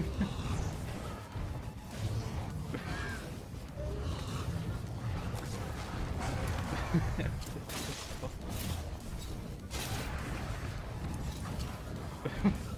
Ha ha.